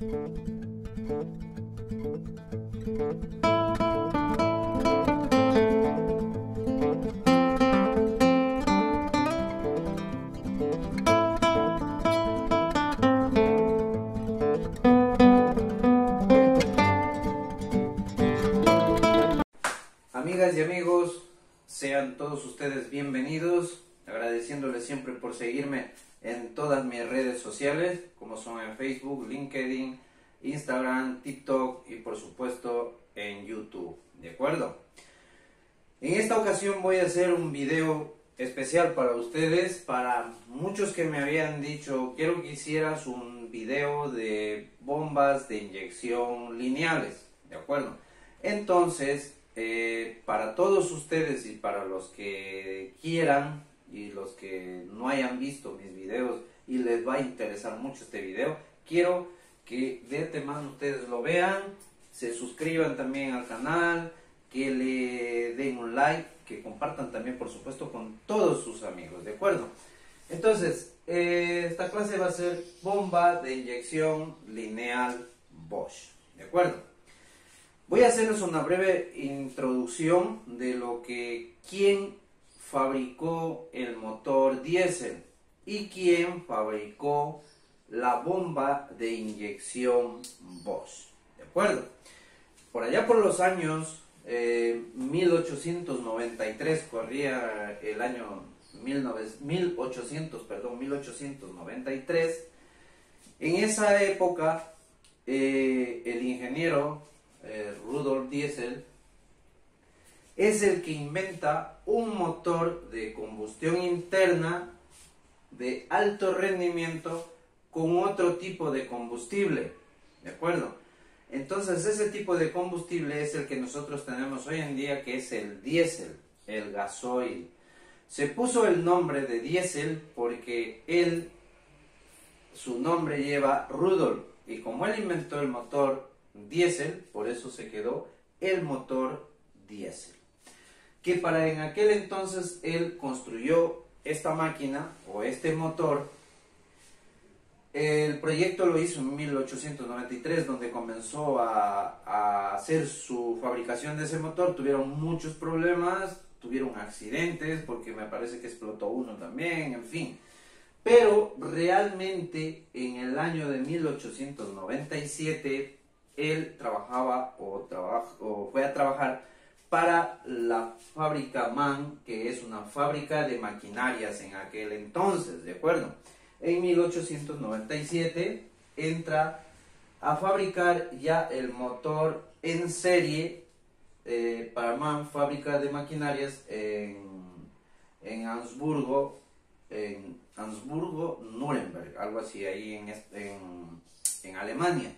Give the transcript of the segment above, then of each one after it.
Amigas y amigos, sean todos ustedes bienvenidos, agradeciéndoles siempre por seguirme en todas mis redes sociales, como son en Facebook, LinkedIn, Instagram, TikTok y por supuesto en YouTube, ¿de acuerdo? En esta ocasión voy a hacer un video especial para ustedes, para muchos que me habían dicho, quiero que hicieras un video de bombas de inyección lineales, ¿de acuerdo? Entonces, eh, para todos ustedes y para los que quieran y los que no hayan visto mis videos y les va a interesar mucho este video, quiero que de antemano ustedes lo vean, se suscriban también al canal, que le den un like, que compartan también por supuesto con todos sus amigos, ¿de acuerdo? Entonces, eh, esta clase va a ser bomba de inyección lineal Bosch, ¿de acuerdo? Voy a hacerles una breve introducción de lo que quién fabricó el motor diésel y quién fabricó la bomba de inyección Bosch. ¿De acuerdo? Por allá por los años 1893, eh, corría el año 1800, perdón, 1893. En esa época, eh, el ingeniero eh, Rudolf Diesel, es el que inventa un motor de combustión interna de alto rendimiento con otro tipo de combustible. ¿De acuerdo? Entonces ese tipo de combustible es el que nosotros tenemos hoy en día, que es el diésel, el gasoil. Se puso el nombre de diésel porque él, su nombre lleva Rudolf, y como él inventó el motor diésel, por eso se quedó el motor diésel. Que para en aquel entonces él construyó esta máquina o este motor. El proyecto lo hizo en 1893, donde comenzó a, hacer su fabricación de ese motor. Tuvieron muchos problemas, tuvieron accidentes, porque me parece que explotó uno también, en fin. Pero realmente en el año de 1897 él trabajaba o, o fue a trabajar para la fábrica MAN, que es una fábrica de maquinarias en aquel entonces, ¿de acuerdo? En 1897 entra a fabricar ya el motor en serie eh, para MAN, fábrica de maquinarias en, en Ansburgo, en Ansburgo, Nuremberg, algo así, ahí en, en Alemania.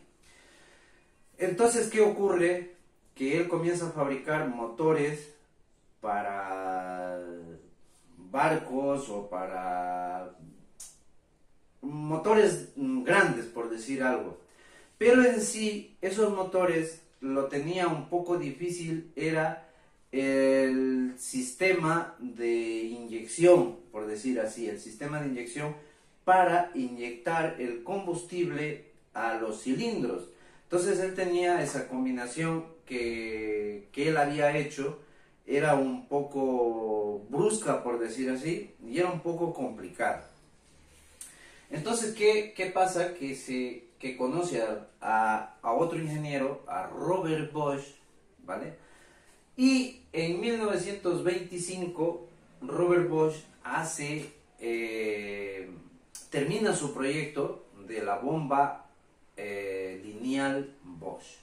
Entonces, ¿qué ocurre? Que él comienza a fabricar motores para barcos o para motores grandes, por decir algo. Pero en sí, esos motores lo tenía un poco difícil, era el sistema de inyección, por decir así, el sistema de inyección para inyectar el combustible a los cilindros. Entonces él tenía esa combinación que, él había hecho, era un poco brusca, por decir así, y era un poco complicada. Entonces, ¿qué, pasa? Que, se, que conoce a, otro ingeniero, a Robert Bosch, ¿vale? Y en 1925, Robert Bosch hace, eh, termina su proyecto de la bomba eh, lineal Bosch.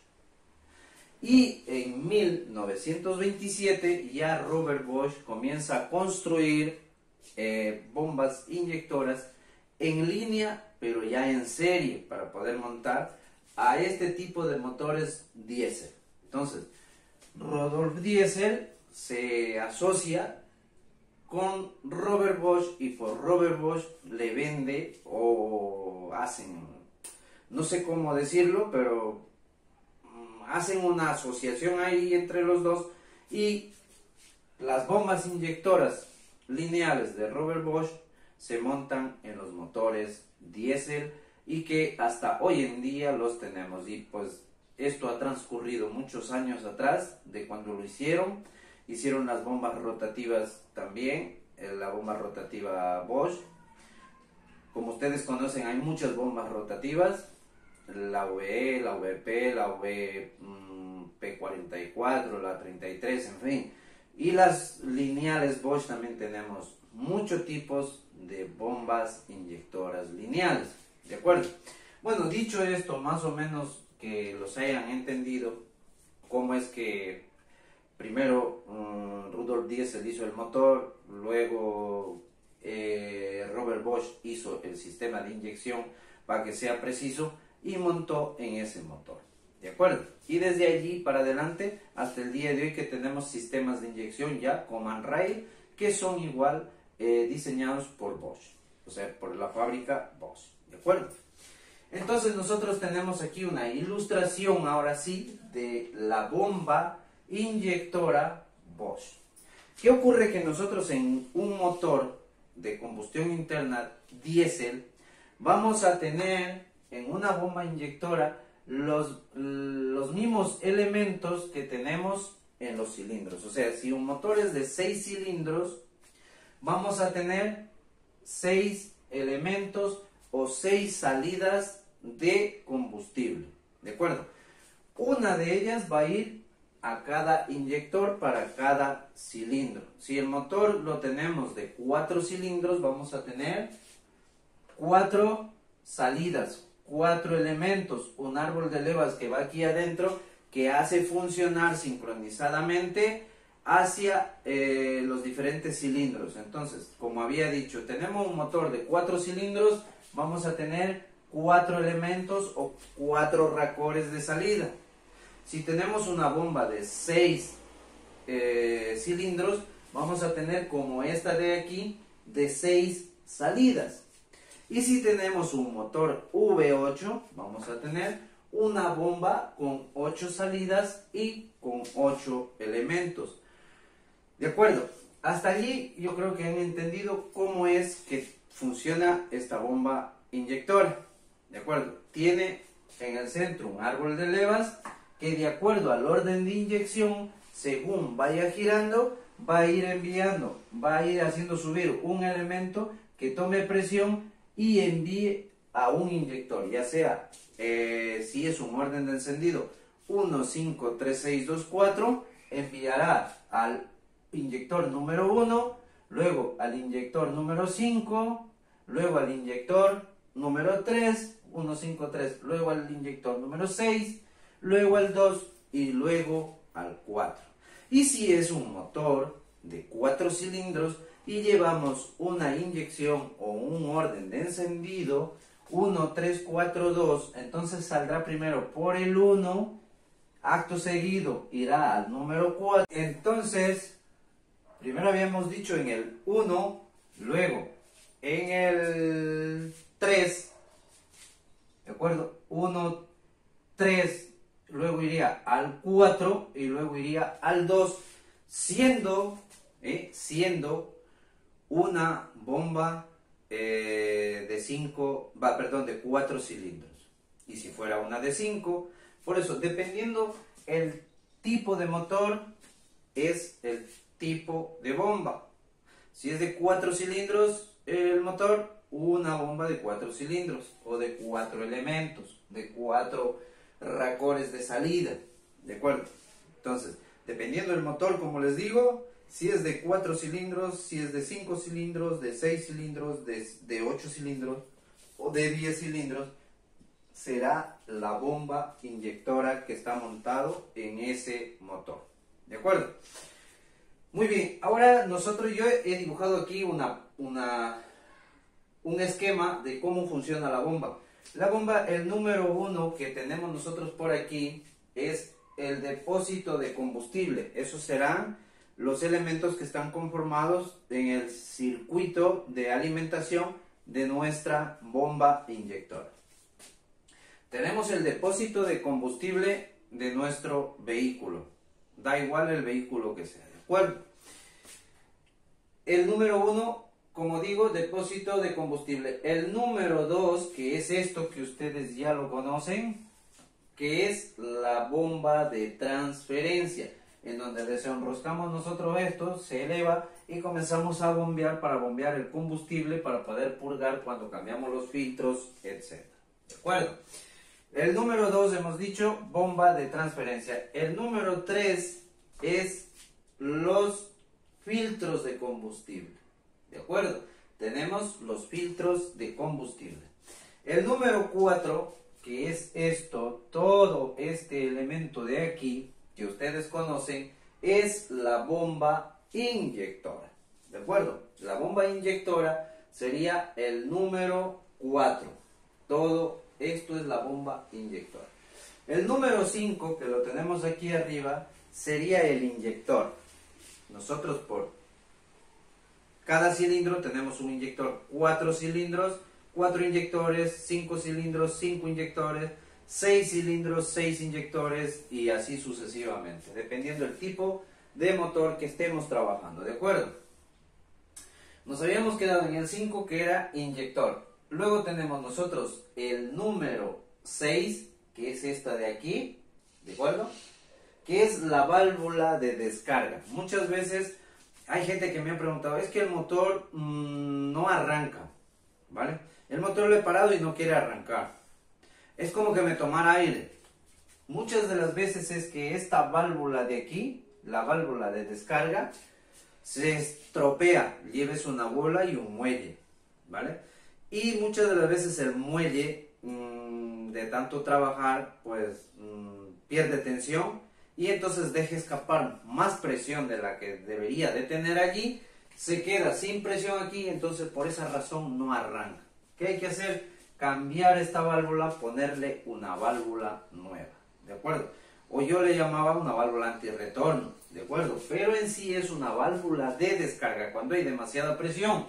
Y en 1927 ya Robert Bosch comienza a construir eh, bombas inyectoras en línea, pero ya en serie, para poder montar a este tipo de motores diésel. Entonces, Rodolf Diesel se asocia con Robert Bosch y por Robert Bosch le vende o hacen no sé cómo decirlo, pero hacen una asociación ahí entre los dos y las bombas inyectoras lineales de Robert Bosch se montan en los motores diésel y que hasta hoy en día los tenemos. Y pues esto ha transcurrido muchos años atrás de cuando lo hicieron. Hicieron las bombas rotativas también, eh, la bomba rotativa Bosch. Como ustedes conocen, hay muchas bombas rotativas, la VE, la VP, la VP44, la 33, en fin. Y las lineales Bosch también tenemos muchos tipos de bombas inyectoras lineales. ¿De acuerdo? Bueno, dicho esto, más o menos que los hayan entendido, cómo es que primero um, Rudolf Diesel hizo el motor, luego eh, Robert Bosch hizo el sistema de inyección para que sea preciso y montó en ese motor. ¿De acuerdo? Y desde allí para adelante hasta el día de hoy que tenemos sistemas de inyección ya Command Rail que son igual eh, diseñados por Bosch, o sea, por la fábrica Bosch. ¿De acuerdo? Entonces nosotros tenemos aquí una ilustración ahora sí de la bomba inyectora Bosch. ¿Qué ocurre que nosotros en un motor de combustión interna diésel vamos a tener en una bomba inyectora los, los mismos elementos que tenemos en los cilindros. O sea, si un motor es de 6 cilindros, vamos a tener 6 elementos o 6 salidas de combustible. ¿De acuerdo? Una de ellas va a ir a cada inyector para cada cilindro. Si el motor lo tenemos de cuatro cilindros, vamos a tener cuatro salidas, cuatro elementos, un árbol de levas que va aquí adentro que hace funcionar sincronizadamente hacia eh, los diferentes cilindros. Entonces, como había dicho, tenemos un motor de cuatro cilindros, vamos a tener cuatro elementos o cuatro racores de salida. Si tenemos una bomba de seis eh, cilindros, vamos a tener como esta de aquí de seis salidas. Y si tenemos un motor V8, vamos a tener una bomba con ocho salidas y con ocho elementos. ¿De acuerdo? Hasta allí yo creo que han entendido cómo es que funciona esta bomba inyectora. ¿De acuerdo? Tiene en el centro un árbol de levas que de acuerdo al orden de inyección, según vaya girando, va a ir enviando, va a ir haciendo subir un elemento que tome presión y envíe a un inyector, ya sea eh, si es un orden de encendido 1, 5, 3, 6, 2, 4, enviará al inyector número 1, luego al inyector número 5, luego al inyector número 3, 153, luego al inyector número 6, luego al 2 y luego al 4. Y si es un motor de 4 cilindros y llevamos una inyección o un orden de encendido 1, 3, 4, 2, entonces saldrá primero por el 1, acto seguido irá al número 4. Entonces, primero habíamos dicho en el 1, luego en el 3, ¿De acuerdo? 1, 3, luego iría al 4 y luego iría al 2, siendo, ¿eh? siendo una bomba eh, de 5, va, perdón, de 4 cilindros. Y si fuera una de 5, por eso, dependiendo el tipo de motor, es el tipo de bomba. Si es de 4 cilindros el motor, una bomba de cuatro cilindros o de cuatro elementos, de cuatro racores de salida. ¿De acuerdo? Entonces, dependiendo del motor, como les digo, si es de cuatro cilindros, si es de cinco cilindros, de seis cilindros, de, de 8 cilindros o de 10 cilindros, será la bomba inyectora que está montado en ese motor. ¿De acuerdo? Muy bien, ahora nosotros yo he dibujado aquí una, una un esquema de cómo funciona la bomba. La bomba, el número uno que tenemos nosotros por aquí es el depósito de combustible. Esos serán los elementos que están conformados en el circuito de alimentación de nuestra bomba inyectora. Tenemos el depósito de combustible de nuestro vehículo. Da igual el vehículo que sea, ¿de acuerdo? El número uno como digo, depósito de combustible. El número 2, que es esto que ustedes ya lo conocen, que es la bomba de transferencia, en donde desenroscamos nosotros esto, se eleva y comenzamos a bombear para bombear el combustible para poder purgar cuando cambiamos los filtros, etc. ¿De acuerdo? El número 2 hemos dicho bomba de transferencia. El número 3 es los filtros de combustible. ¿De acuerdo? Tenemos los filtros de combustible. El número 4 que es esto, todo este elemento de aquí que ustedes conocen, es la bomba inyectora. ¿De acuerdo? La bomba inyectora sería el número 4. Todo esto es la bomba inyectora. El número 5, que lo tenemos aquí arriba, sería el inyector. Nosotros por cada cilindro tenemos un inyector, cuatro cilindros, 4 inyectores, 5 cilindros, 5 inyectores, 6 cilindros, 6 inyectores y así sucesivamente, dependiendo del tipo de motor que estemos trabajando, ¿de acuerdo? Nos habíamos quedado en el 5 que era inyector. Luego tenemos nosotros el número 6, que es esta de aquí, ¿de acuerdo? Que es la válvula de descarga. Muchas veces hay gente que me ha preguntado, es que el motor mmm, no arranca, ¿vale? El motor lo he parado y no quiere arrancar. Es como que me tomara aire. Muchas de las veces es que esta válvula de aquí, la válvula de descarga, se estropea. Lleves una bola y un muelle, ¿vale? Y muchas de las veces el muelle, mmm, de tanto trabajar, pues mmm, pierde tensión y entonces deja escapar más presión de la que debería de tener allí. Se queda sin presión aquí, entonces por esa razón no arranca. ¿Qué hay que hacer? Cambiar esta válvula, ponerle una válvula nueva, ¿de acuerdo? O yo le llamaba una válvula antirretorno, ¿de acuerdo? Pero en sí es una válvula de descarga. Cuando hay demasiada presión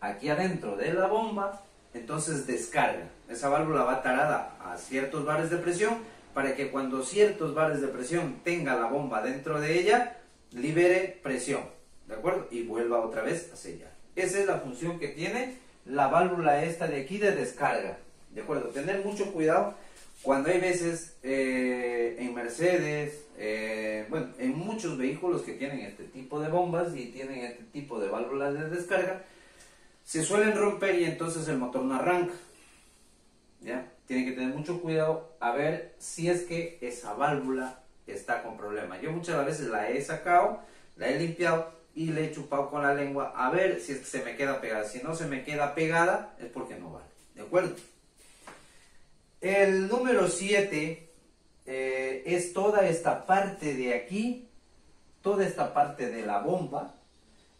aquí adentro de la bomba, entonces descarga. Esa válvula va tarada a ciertos bares de presión para que cuando ciertos bares de presión tenga la bomba dentro de ella, libere presión, ¿de acuerdo? Y vuelva otra vez a sellar. Esa es la función que tiene la válvula esta de aquí de descarga. ¿De acuerdo? Tener mucho cuidado cuando hay veces eh, en Mercedes, eh, bueno, en muchos vehículos que tienen este tipo de bombas y tienen este tipo de válvulas de descarga, se suelen romper y entonces el motor no arranca. ¿Ya? Tienen que tener mucho cuidado a ver si es que esa válvula está con problema. Yo muchas veces la he sacado, la he limpiado y le he chupado con la lengua a ver si se me queda pegada. Si no se me queda pegada es porque no vale. ¿De acuerdo? El número 7 eh, es toda esta parte de aquí, toda esta parte de la bomba.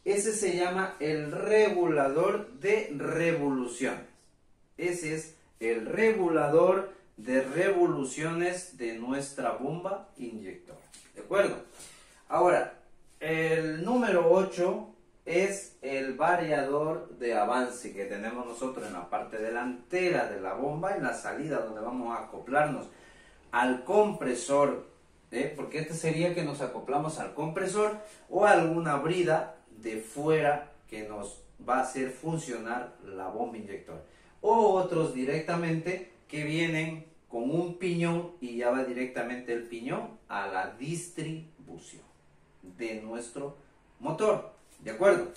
Ese se llama el regulador de revoluciones. Ese es el regulador de revoluciones de nuestra bomba inyectora. ¿De acuerdo? Ahora, el número 8 es el variador de avance que tenemos nosotros en la parte delantera de la bomba, en la salida donde vamos a acoplarnos al compresor, ¿eh? porque este sería que nos acoplamos al compresor o alguna brida de fuera que nos va a hacer funcionar la bomba inyectora. O otros directamente que vienen con un piñón y ya va directamente el piñón a la distribución de nuestro motor. ¿De acuerdo?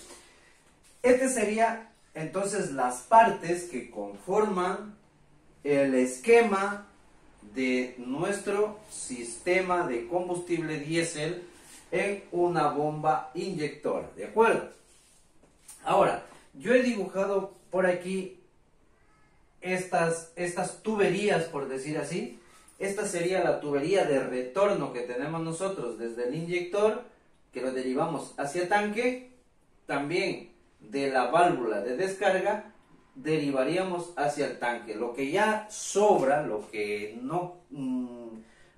Este sería entonces las partes que conforman el esquema de nuestro sistema de combustible diésel en una bomba inyectora. ¿De acuerdo? Ahora, yo he dibujado por aquí estas, estas tuberías, por decir así. Esta sería la tubería de retorno que tenemos nosotros desde el inyector que lo derivamos hacia tanque, también de la válvula de descarga derivaríamos hacia el tanque. Lo que ya sobra, lo que no, mm,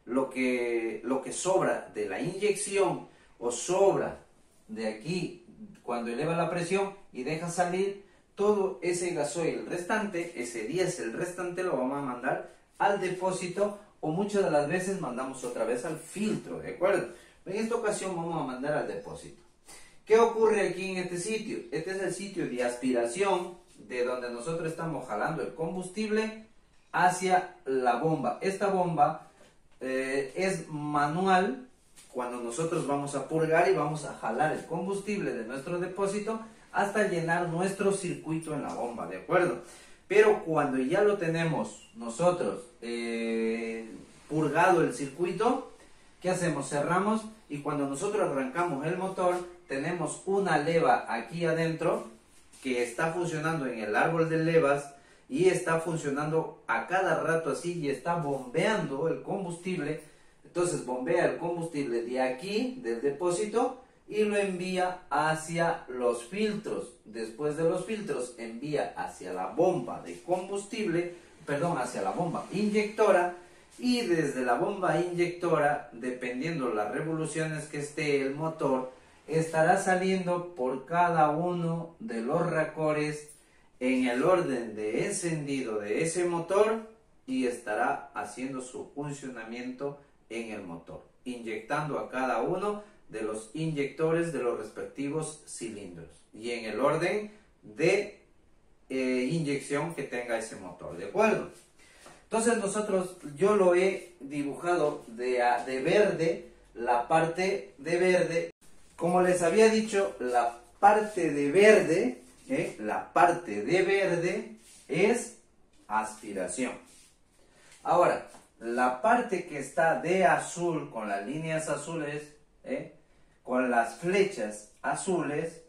lo que, lo que sobra de la inyección o sobra de aquí cuando eleva la presión y deja salir todo ese gasoil restante, ese diésel restante lo vamos a mandar al depósito o muchas de las veces mandamos otra vez al filtro, ¿de acuerdo? En esta ocasión vamos a mandar al depósito. ¿Qué ocurre aquí en este sitio? Este es el sitio de aspiración de donde nosotros estamos jalando el combustible hacia la bomba. Esta bomba eh, es manual cuando nosotros vamos a purgar y vamos a jalar el combustible de nuestro depósito hasta llenar nuestro circuito en la bomba, ¿de acuerdo? Pero cuando ya lo tenemos nosotros eh, purgado el circuito, ¿qué hacemos? Cerramos y cuando nosotros arrancamos el motor, tenemos una leva aquí adentro que está funcionando en el árbol de levas y está funcionando a cada rato así y está bombeando el combustible. Entonces bombea el combustible de aquí, del depósito, y lo envía hacia los filtros. Después de los filtros envía hacia la bomba de combustible, perdón, hacia la bomba inyectora y desde la bomba inyectora, dependiendo las revoluciones que esté el motor, estará saliendo por cada uno de los racores en el orden de encendido de ese motor y estará haciendo su funcionamiento en el motor, inyectando a cada uno de los inyectores de los respectivos cilindros y en el orden de eh, inyección que tenga ese motor, ¿de acuerdo? Entonces nosotros, yo lo he dibujado de, de verde, la parte de verde, como les había dicho, la parte de verde, ¿eh? la parte de verde es aspiración. Ahora, la parte que está de azul, con las líneas azules, ¿eh? con las flechas azules,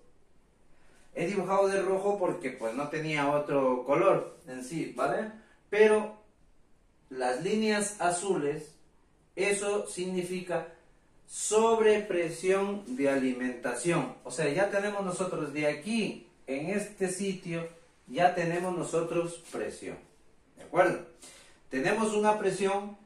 he dibujado de rojo porque pues no tenía otro color en sí, ¿vale? Pero las líneas azules, eso significa sobrepresión de alimentación. O sea, ya tenemos nosotros de aquí, en este sitio, ya tenemos nosotros presión. ¿De acuerdo? Tenemos una presión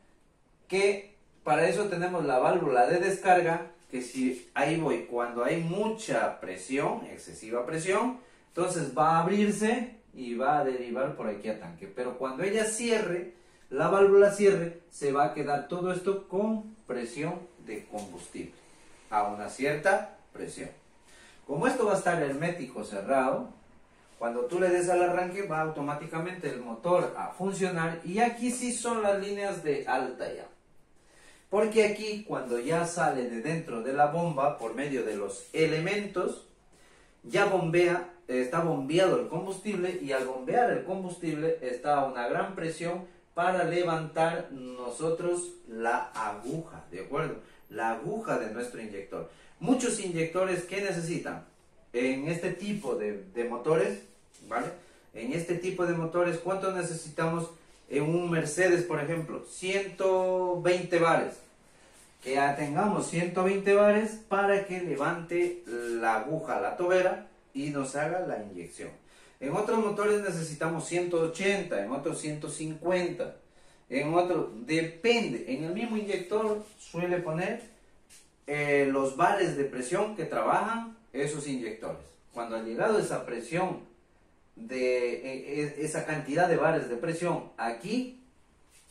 que para eso tenemos la válvula de descarga que si ahí voy, cuando hay mucha presión, excesiva presión, entonces va a abrirse y va a derivar por aquí a tanque. Pero cuando ella cierre, la válvula cierre, se va a quedar todo esto con presión de combustible, a una cierta presión. Como esto va a estar hermético cerrado, cuando tú le des al arranque va automáticamente el motor a funcionar y aquí sí son las líneas de alta ya. Porque aquí cuando ya sale de dentro de la bomba por medio de los elementos, ya bombea, está bombeado el combustible y al bombear el combustible está a una gran presión para levantar nosotros la aguja, ¿de acuerdo? La aguja de nuestro inyector. Muchos inyectores que necesitan en este tipo de, de motores, ¿vale? En este tipo de motores, ¿cuánto necesitamos en un Mercedes, por ejemplo? 120 bares que ya tengamos 120 bares para que levante la aguja, la tobera y nos haga la inyección. En otros motores necesitamos 180, en otros 150, en otros depende. En el mismo inyector suele poner eh, los bares de presión que trabajan esos inyectores. Cuando ha llegado esa presión de e, e, esa cantidad de bares de presión aquí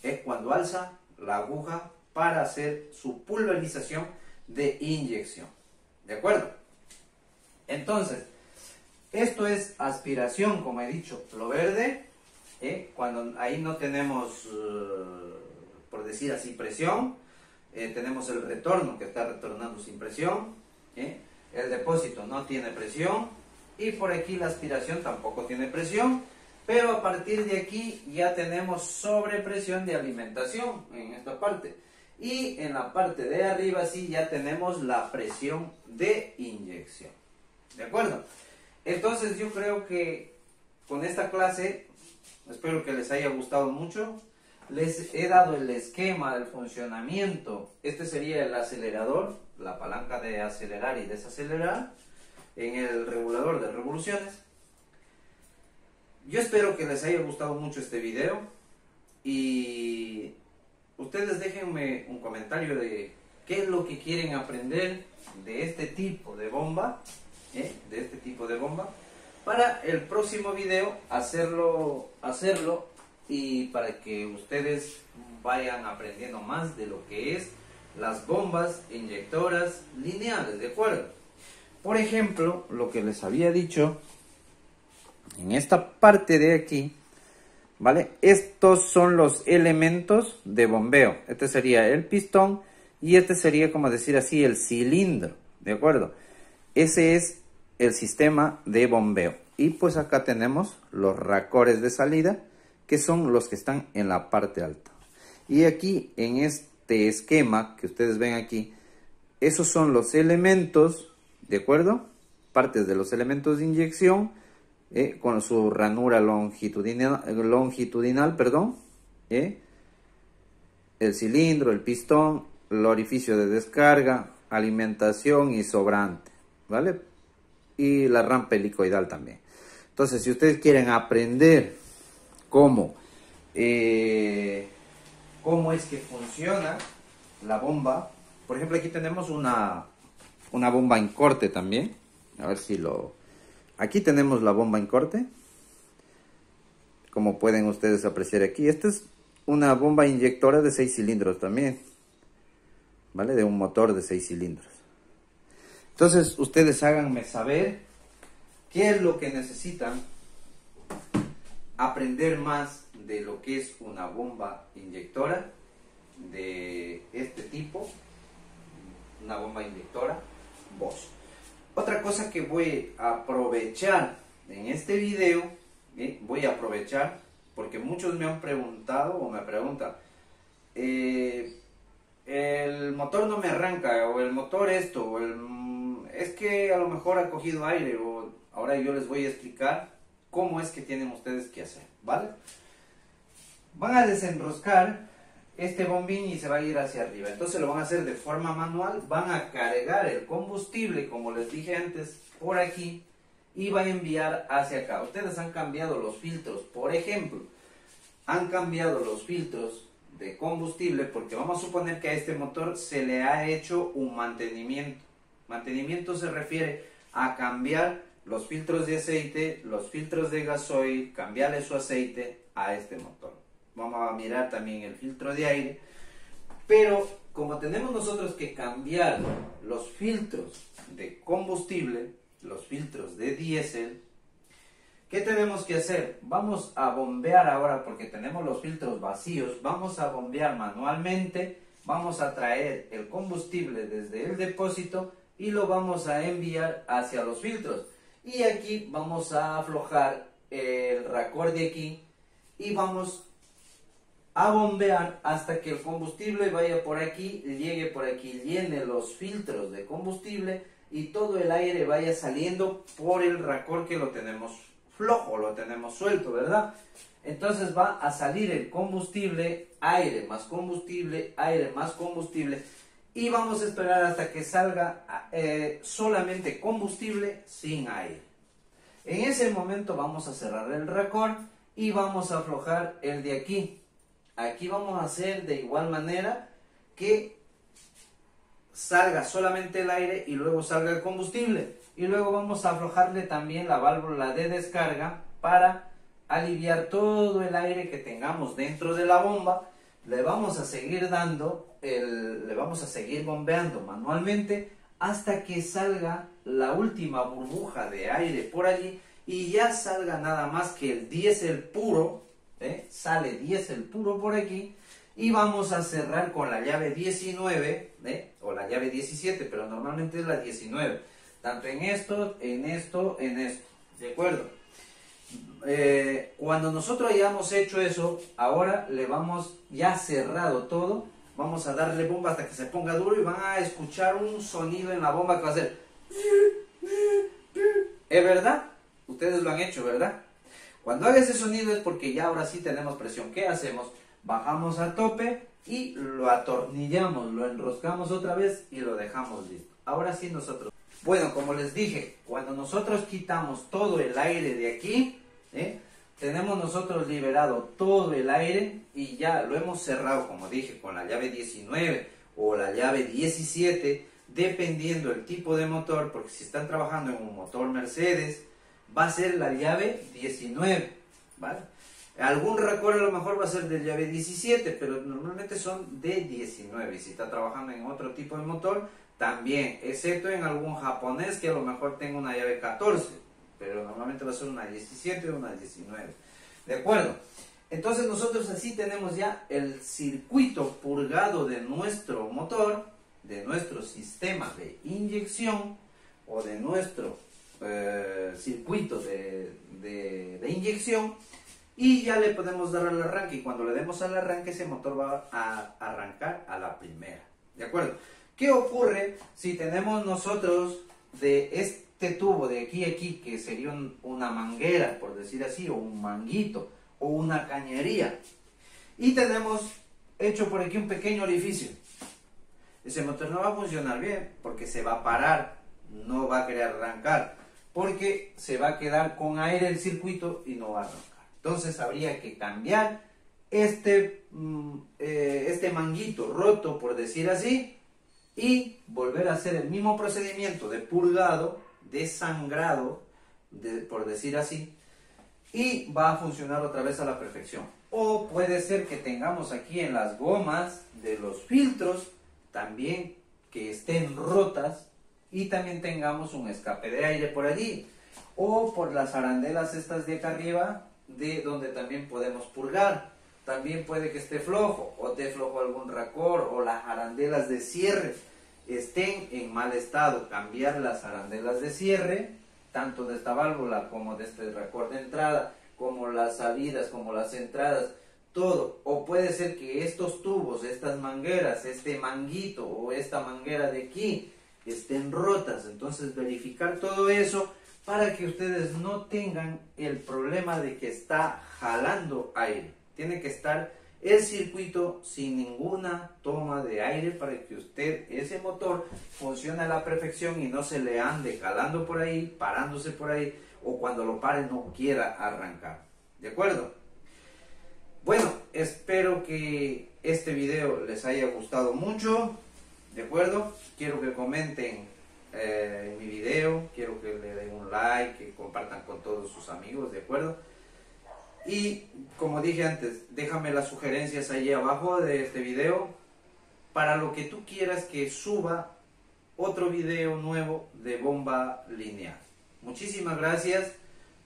es cuando alza la aguja para hacer su pulverización de inyección. ¿De acuerdo? Entonces, esto es aspiración, como he dicho, lo verde, ¿eh? cuando ahí no tenemos, eh, por decir así, presión, eh, tenemos el retorno que está retornando sin presión, el depósito no tiene presión y por aquí la aspiración tampoco tiene presión, pero a partir de aquí ya tenemos sobrepresión de alimentación en esta parte. Y en la parte de arriba sí ya tenemos la presión de inyección. ¿De acuerdo? Entonces yo creo que con esta clase, espero que les haya gustado mucho. Les he dado el esquema del funcionamiento. Este sería el acelerador, la palanca de acelerar y desacelerar en el regulador de revoluciones. Yo espero que les haya gustado mucho este video y ustedes déjenme un comentario de qué es lo que quieren aprender de este tipo de bomba, ¿eh? de este tipo de bomba, para el próximo video hacerlo, hacerlo y para que ustedes vayan aprendiendo más de lo que es las bombas inyectoras lineales, ¿de acuerdo? Por ejemplo, lo que les había dicho, en esta parte de aquí, ¿vale? Estos son los elementos de bombeo. Este sería el pistón y este sería, como decir así, el cilindro, ¿de acuerdo? Ese es el sistema de bombeo. Y pues acá tenemos los racores de salida, que son los que están en la parte alta. Y aquí, en este esquema que ustedes ven aquí, esos son los elementos, ¿de acuerdo? Partes de los elementos de inyección, eh, con su ranura longitudinal, longitudinal perdón, eh, el cilindro, el pistón, el orificio de descarga, alimentación y sobrante, ¿vale? Y la rampa helicoidal también. Entonces, si ustedes quieren aprender cómo, eh, cómo es que funciona la bomba, por ejemplo, aquí tenemos una, una bomba en corte también. A ver si lo... Aquí tenemos la bomba en corte. Como pueden ustedes apreciar aquí. Esta es una bomba inyectora de 6 cilindros también. ¿Vale? De un motor de 6 cilindros. Entonces, ustedes háganme saber qué es lo que necesitan aprender más de lo que es una bomba inyectora de este tipo una bomba inyectora Bosch. Otra cosa que voy a aprovechar en este video, ¿eh? voy a aprovechar porque muchos me han preguntado o me preguntan, eh, el motor no me arranca o el motor esto, o el, es que a lo mejor ha cogido aire o ahora yo les voy a explicar cómo es que tienen ustedes que hacer, ¿vale? Van a desenroscar este bombín y se va a ir hacia arriba. Entonces lo van a hacer de forma manual, van a cargar el combustible, como les dije antes, por aquí y va a enviar hacia acá. Ustedes han cambiado los filtros, por ejemplo, han cambiado los filtros de combustible porque vamos a suponer que a este motor se le ha hecho un mantenimiento. Mantenimiento se refiere a cambiar los filtros de aceite, los filtros de gasoil, cambiarle su aceite a este motor vamos a mirar también el filtro de aire, pero como tenemos nosotros que cambiar los filtros de combustible, los filtros de diésel, ¿qué tenemos que hacer? Vamos a bombear ahora porque tenemos los filtros vacíos, vamos a bombear manualmente, vamos a traer el combustible desde el depósito y lo vamos a enviar hacia los filtros. Y aquí vamos a aflojar el racor de aquí y vamos a bombear hasta que el combustible vaya por aquí, llegue por aquí, llene los filtros de combustible y todo el aire vaya saliendo por el racor que lo tenemos flojo, lo tenemos suelto, ¿verdad? Entonces va a salir el combustible, aire más combustible, aire más combustible y vamos a esperar hasta que salga eh, solamente combustible sin aire. En ese momento vamos a cerrar el racor y vamos a aflojar el de aquí, Aquí vamos a hacer de igual manera que salga solamente el aire y luego salga el combustible. Y luego vamos a aflojarle también la válvula de descarga para aliviar todo el aire que tengamos dentro de la bomba. Le vamos a seguir dando, le vamos a seguir bombeando manualmente hasta que salga la última burbuja de aire por allí y ya salga nada más que el diésel puro ¿eh? sale 10 el puro por aquí y vamos a cerrar con la llave 19 ¿eh? o la llave 17 pero normalmente es la 19 tanto en esto, en esto, en esto ¿de acuerdo? Eh, cuando nosotros hayamos hecho eso ahora le vamos ya cerrado todo vamos a darle bomba hasta que se ponga duro y van a escuchar un sonido en la bomba que va a hacer ¿es verdad? ustedes lo han hecho, ¿verdad? Cuando haga ese sonido es porque ya ahora sí tenemos presión. ¿Qué hacemos? Bajamos a tope y lo atornillamos, lo enroscamos otra vez y lo dejamos listo. Ahora sí nosotros. Bueno, como les dije, cuando nosotros quitamos todo el aire de aquí, ¿eh? Tenemos nosotros liberado todo el aire y ya lo hemos cerrado, como dije, con la llave 19 o la llave 17, dependiendo el tipo de motor, porque si están trabajando en un motor Mercedes, va a ser la llave 19, ¿vale? Algún recuerdo a lo mejor va a ser de llave 17, pero normalmente son de 19. Si está trabajando en otro tipo de motor, también, excepto en algún japonés que a lo mejor tenga una llave 14, pero normalmente va a ser una 17 o una 19. ¿De acuerdo? Entonces nosotros así tenemos ya el circuito purgado de nuestro motor, de nuestro sistema de inyección o de nuestro eh, circuito de, de, inyección y ya le podemos dar al arranque y cuando le demos al arranque ese motor va a arrancar a la primera. ¿De acuerdo? ¿Qué ocurre si tenemos nosotros de este tubo de aquí a aquí que sería una manguera, por decir así, o un manguito, o una cañería? Y tenemos hecho por aquí un pequeño orificio. Ese motor no va a funcionar bien porque se va a parar, no va a querer arrancar porque se va a quedar con aire el circuito y no va a arrancar. Entonces habría que cambiar este, mm, eh, este manguito roto, por decir así, y volver a hacer el mismo procedimiento de purgado, de sangrado, por decir así, y va a funcionar otra vez a la perfección. O puede ser que tengamos aquí en las gomas de los filtros también que estén rotas y también tengamos un escape de aire por allí. O por las arandelas estas de acá arriba de donde también podemos purgar. También puede que esté flojo o esté flojo algún racor o las arandelas de cierre estén en mal estado cambiar las arandelas de cierre tanto de esta válvula como de este racor de entrada como las salidas como las entradas todo o puede ser que estos tubos estas mangueras este manguito o esta manguera de aquí estén rotas. Entonces verificar todo eso para que ustedes no tengan el problema de que está jalando aire. Tiene que estar el circuito sin ninguna toma de aire para que usted, ese motor, funcione a la perfección y no se le ande calando por ahí, parándose por ahí, o cuando lo pare no quiera arrancar. ¿De acuerdo? Bueno, espero que este video les haya gustado mucho. ¿De acuerdo? Quiero que comenten eh, mi video, quiero que le den un like, que compartan con todos sus amigos, ¿de acuerdo? Y como dije antes, déjame las sugerencias ahí abajo de este video para lo que tú quieras que suba otro video nuevo de bomba lineal. Muchísimas gracias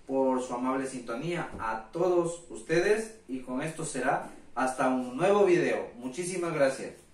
por su amable sintonía a todos ustedes y con esto será hasta un nuevo video. Muchísimas gracias.